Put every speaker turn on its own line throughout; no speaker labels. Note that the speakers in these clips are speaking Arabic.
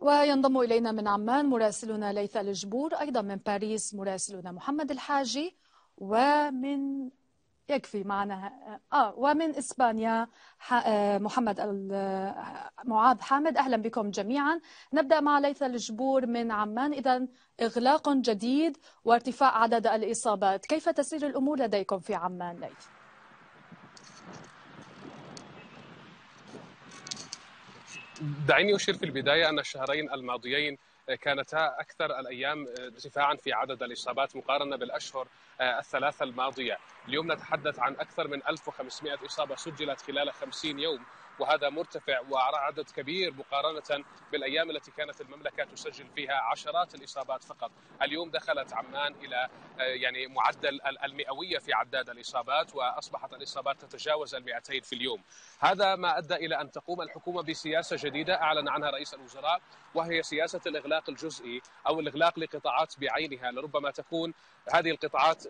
وينضم إلينا من عمان مراسلنا ليث الجبور أيضا من باريس مراسلنا محمد الحاجي ومن يكفي معنا آه ومن إسبانيا آه، محمد معاذ حامد. أهلا بكم جميعا. نبدأ مع ليث الجبور من عمان. إذا إغلاق جديد وارتفاع عدد الإصابات. كيف تسير الأمور لديكم في عمان ليث؟
دعيني أشير في البداية أن الشهرين الماضيين كانتا أكثر الأيام ارتفاعا في عدد الإصابات مقارنة بالأشهر الثلاثة الماضية. اليوم نتحدث عن أكثر من 1500 إصابة سجلت خلال 50 يوم وهذا مرتفع وعدد كبير مقارنة بالأيام التي كانت المملكة تسجل فيها عشرات الإصابات فقط. اليوم دخلت عمان إلى آه، يعني معدل المئوية في عداد الإصابات وأصبحت الإصابات تتجاوز المئتين في اليوم. هذا ما أدى إلى أن تقوم الحكومة بسياسة جديدة أعلن عنها رئيس الوزراء وهي سياسة الإغلاق الجزئي أو الإغلاق لقطاعات بعينها لربما تكون هذه القطاعات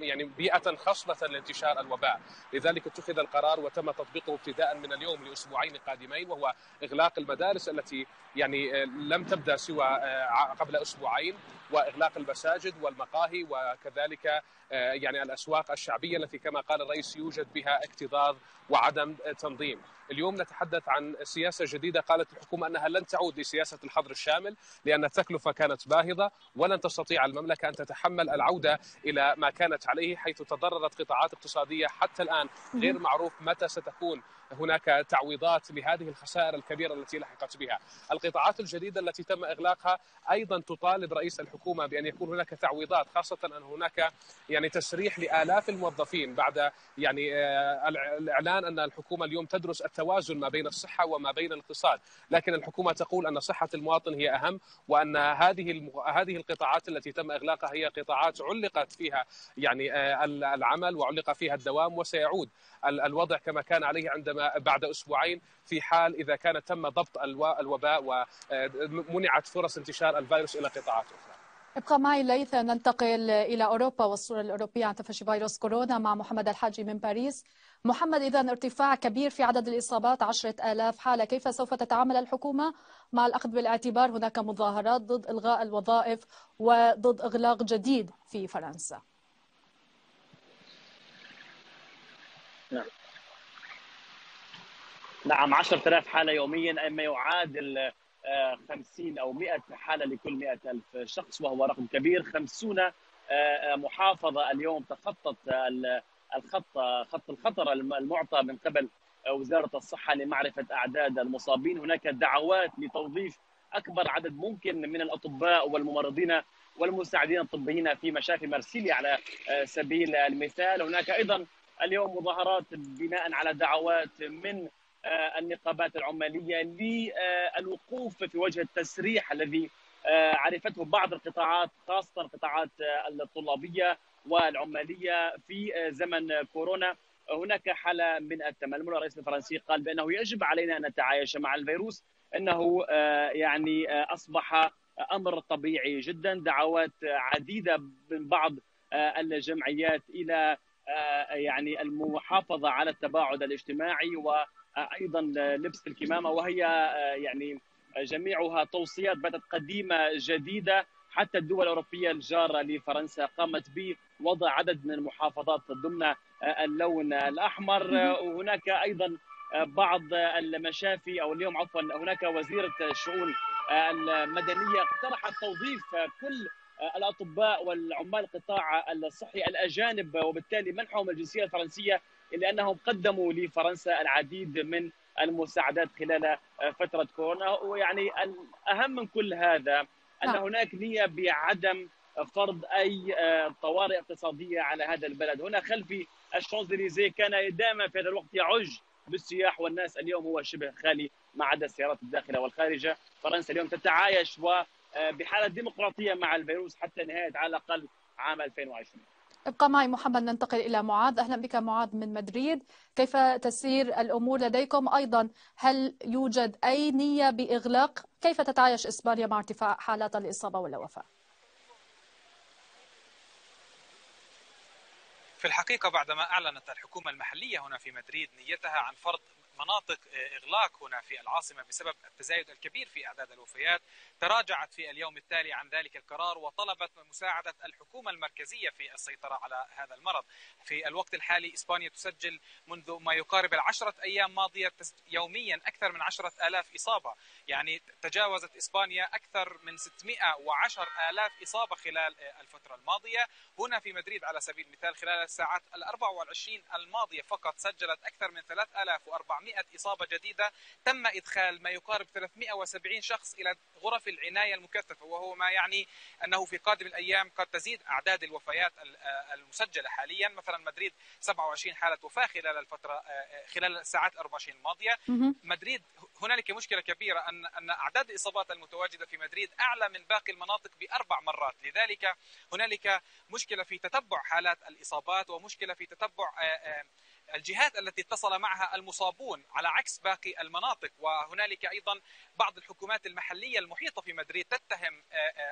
يعني بيئة خصبة لانتشار الوباء. لذلك اتخذ القرار وتم تطبيقه ابتداء من اليوم لأسبوعين قادمين وهو إغلاق المدارس التي يعني لم تبدأ سوى آه، قبل أسبوعين. وإغلاق المساجد والمقاهي وكذلك آه، يعني الأسواق الشعبية التي كما قال الرئيس يوجد بها اكتظاظ وعدم تنظيم. اليوم نتحدث عن سياسة جديدة قالت الحكومة أنها لن تعود لسياسة الحظر الشامل لأن التكلفة كانت باهظة ولن تستطيع المملكة أن تتحمل العودة إلى ما كانت عليه حيث تضررت قطاعات اقتصادية حتى الآن غير معروف متى ستكون هناك تعويضات لهذه الخسائر الكبيرة التي لحقت بها. القطاعات الجديدة التي تم إغلاقها أيضا تطالب رئيس الحكومة بأن يكون هناك تعويضات خاصة أن هناك يعني تسريح لآلاف الموظفين بعد يعني آه، الإعلان أن الحكومة اليوم تدرس التوازن ما بين الصحة وما بين الاقتصاد. لكن الحكومة تقول أن صحة المواطن هي أهم وأن هذه هذه القطاعات التي تم إغلاقها هي قطاعات علقت فيها يعني آه، العمل وعلق فيها الدوام وسيعود. الوضع كما كان عليه عندما بعد أسبوعين في حال إذا كان تم ضبط الوباء ومنعت فرص انتشار الفيروس إلى قطاعات أخرى.
ابقى معي ليث ننتقل إلى أوروبا والصورة الأوروبية عن تفشي فيروس كورونا مع محمد الحاجي من باريس. محمد إذا ارتفاع كبير في عدد الإصابات عشرة آلاف حالة. كيف سوف تتعامل الحكومة مع الأخذ بالاعتبار؟ هناك مظاهرات ضد إلغاء الوظائف وضد إغلاق جديد في فرنسا.
نعم. نعم 10000 حالة يوميا ما يعادل 50 أو 100 حالة لكل 100 ألف شخص وهو رقم كبير. 50 آه، آه، محافظة اليوم تخطت الخط خط الخطر المعطى من قبل وزارة الصحة لمعرفة أعداد المصابين. هناك دعوات لتوظيف أكبر عدد ممكن من الأطباء والممرضين والمساعدين الطبيين في مشافي مرسيليا على آه، سبيل المثال. هناك أيضا اليوم مظاهرات بناء على دعوات من النقابات العمالية للوقوف في وجه التسريح الذي آه، عرفته بعض القطاعات خاصة القطاعات آه، الطلابية والعمالية في زمن كورونا. هناك حالة من التململ. الرئيس الفرنسي قال بأنه يجب علينا أن نتعايش مع الفيروس إنه يعني أصبح أمر طبيعي جدا. دعوات عديدة من بعض الجمعيات إلى يعني المحافظة على التباعد الاجتماعي وأيضا لبس الكمامة وهي يعني جميعها توصيات باتت قديمة جديدة. حتى الدول الأوروبية الجارة لفرنسا قامت بوضع عدد من المحافظات ضمن اللون الأحمر. وهناك أيضا بعض المشافي أو اليوم عفوا هناك وزيرة الشؤون المدنية اقترحت توظيف كل الأطباء والعمال القطاع الصحي الأجانب وبالتالي منحهم الجنسية الفرنسية الا انهم قدموا لفرنسا العديد من المساعدات خلال فترة كورونا. ويعني الاهم من كل هذا أن نعم. هناك نية بعدم فرض أي طوارئ اقتصادية على هذا البلد، هنا خلفي الشانزليزيه كان دائما في هذا الوقت يعج بالسياح والناس. اليوم هو شبه خالي ما عدا السيارات الداخلة والخارجة، فرنسا اليوم تتعايش و آه، بحالة ديمقراطية مع الفيروس حتى نهاية على الأقل عام 2020
ابقى معي محمد ننتقل إلى معاذ. أهلا بك معاذ من مدريد. كيف تسير الأمور لديكم؟ أيضا هل يوجد أي نية بإغلاق؟ كيف تتعايش إسبانيا مع ارتفاع حالات الإصابة والوفاة؟
في الحقيقة بعدما أعلنت الحكومة المحلية هنا في مدريد نيتها عن فرض مناطق إغلاق هنا في العاصمة بسبب التزايد الكبير في أعداد الوفيات. تراجعت في اليوم التالي عن ذلك القرار وطلبت مساعدة الحكومة المركزية في السيطرة على هذا المرض. في الوقت الحالي إسبانيا تسجل منذ ما يقارب العشرة أيام ماضية يوميا أكثر من عشرة آلاف إصابة. يعني تجاوزت إسبانيا أكثر من 610 آلاف إصابة خلال الفترة الماضية. هنا في مدريد على سبيل المثال خلال الساعات ال 24 الماضية فقط سجلت أكثر من 3400 إصابة جديدة تم إدخال ما يقارب 370 شخص إلى غرف العناية المكثفة وهو ما يعني أنه في قادم الأيام قد تزيد أعداد الوفيات المسجلة. حاليا مثلا مدريد 27 حالة وفاة خلال الفترة خلال الساعات 24 الماضية. مدريد هنالك مشكلة كبيرة أن أن أعداد الإصابات المتواجدة في مدريد أعلى من باقي المناطق بأربع مرات. لذلك هنالك مشكلة في تتبع حالات الإصابات ومشكلة في تتبع الجهات التي اتصل معها المصابون على عكس باقي المناطق وهنالك أيضا بعض الحكومات المحلية المحيطة في مدريد تتهم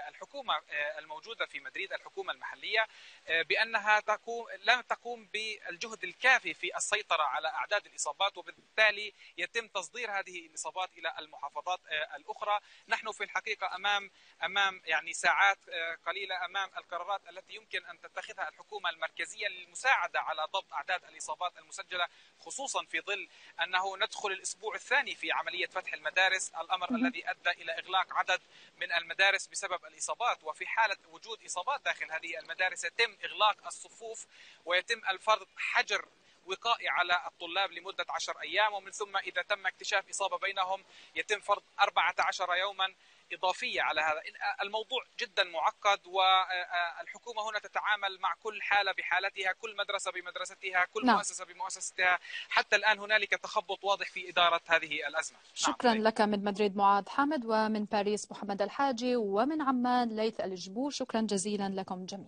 الحكومة الموجودة في مدريد الحكومة المحلية بأنها تقوم لم تقوم بالجهد الكافي في السيطرة على أعداد الإصابات وبالتالي يتم تصدير هذه الإصابات إلى المحافظات الأخرى. نحن في الحقيقة أمام أمام يعني ساعات قليلة أمام القرارات التي يمكن أن تتخذها الحكومة المركزية للمساعدة على ضبط أعداد الإصابات المسجلة خصوصا في ظل أنه ندخل الأسبوع الثاني في عملية فتح المدارس الأمر الذي أدى إلى إغلاق عدد من المدارس بسبب الإصابات وفي حالة وجود إصابات داخل هذه المدارس يتم إغلاق الصفوف ويتم الفرض حجر وقائي على الطلاب لمدة عشر أيام ومن ثم إذا تم اكتشاف إصابة بينهم يتم فرض 14 يوما إضافية على هذا. الموضوع جدا معقد والحكومة هنا تتعامل مع كل حالة بحالتها كل مدرسة بمدرستها كل نعم. مؤسسة بمؤسستها. حتى الآن هنالك تخبط واضح في إدارة هذه الأزمة.
شكرا نعم. لك من مدريد معاذ حامد ومن باريس محمد الحاجي ومن عمان ليث الجبور. شكرا جزيلا لكم جميعا.